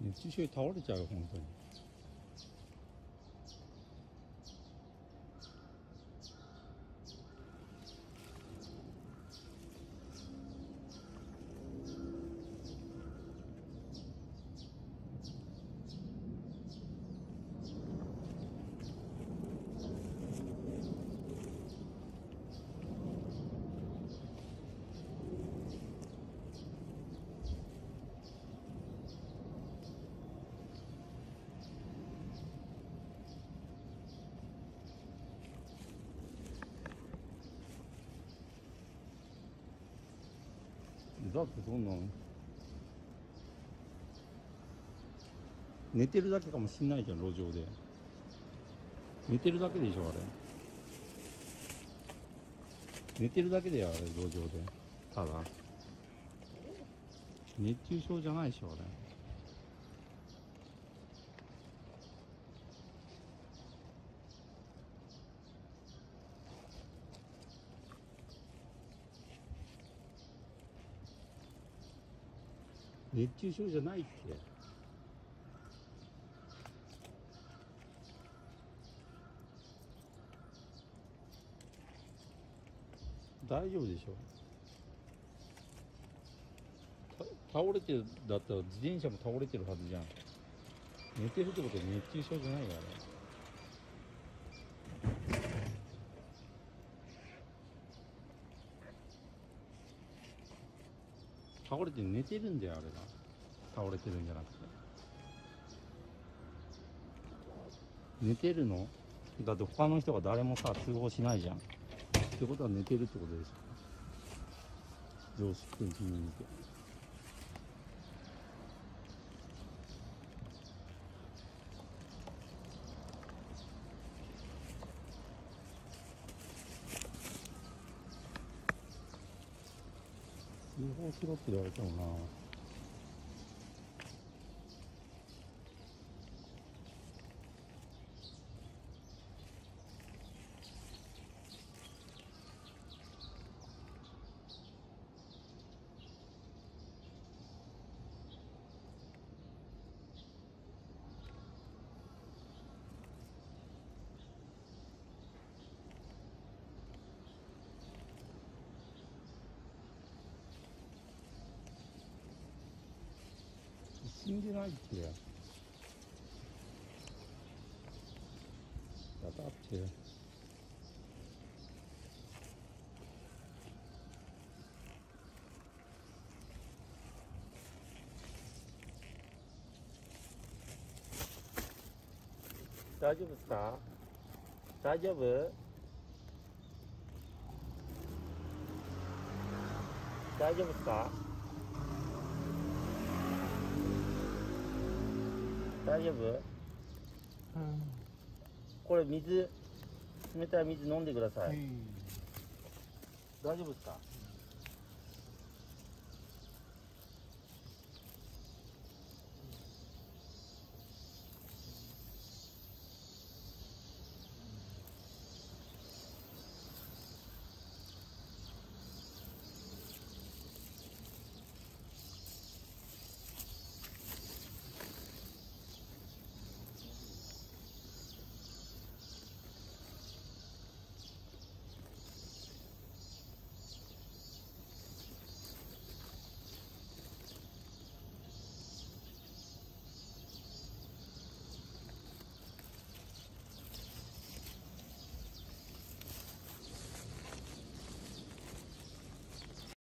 熱中症で倒れちゃうだってそんなん。寝てるだけかもしんないじゃん路上で。寝てるだけでしょあれ。寝てるだけでやあれ路上で。ただ。熱中症じゃないでしょあれ。熱中症じゃないって。大丈夫でしょ？た倒れてるだったら自転車も倒れてるはずじゃん。寝てるってことは熱中症じゃないよあれ倒れて寝てるんだよあれが。倒れてるんじゃなくて。寝てるの？だって他の人が誰もさ通報しないじゃん。ってことは寝てるってことでしょ常識的に見て日本酒だって言われてもな。死んでないってやだって大丈夫ですか大丈夫大丈夫で大丈夫？これ水冷たい水飲んでください、大丈夫ですか？